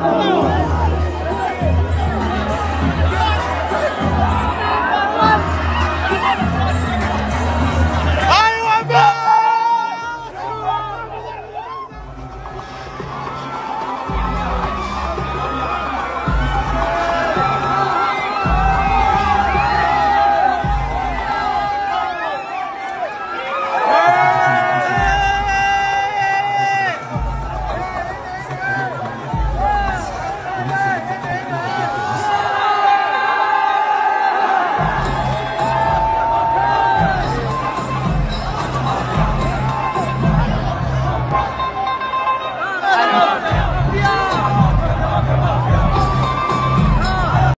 Oh.